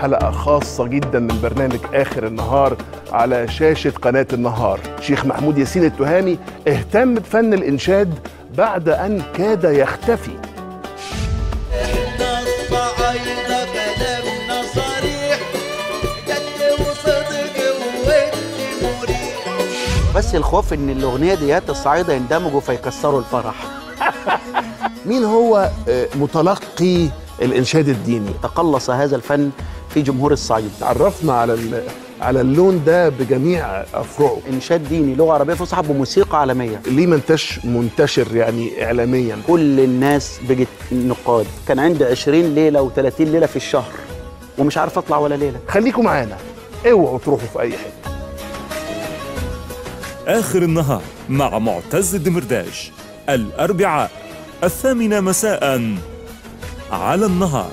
حلقة خاصة جدا من برنامج آخر النهار على شاشة قناة النهار. شيخ محمود ياسين التهامي اهتم بفن الإنشاد بعد أن كاد يختفي. بس الخوف إن الأغنية ديات الصعايده يندمجوا فيكسروا الفرح. مين هو آه، متلقي الإنشاد الديني؟ تقلص هذا الفن في جمهور الصعيد. عرفنا على ال- على اللون ده بجميع أفرعه انشاد ديني لغة عربية فصحى بموسيقى عالمية. ليه ما انتش منتشر يعني إعلاميا؟ كل الناس بقت نقاد. كان عندي 20 ليلة و30 ليلة في الشهر ومش عارف أطلع ولا ليلة. خليكم معانا. اوعوا تروحوا في أي حتة. آخر النهار مع معتز الدمرداش الأربعاء الثامنة مساء على النهار.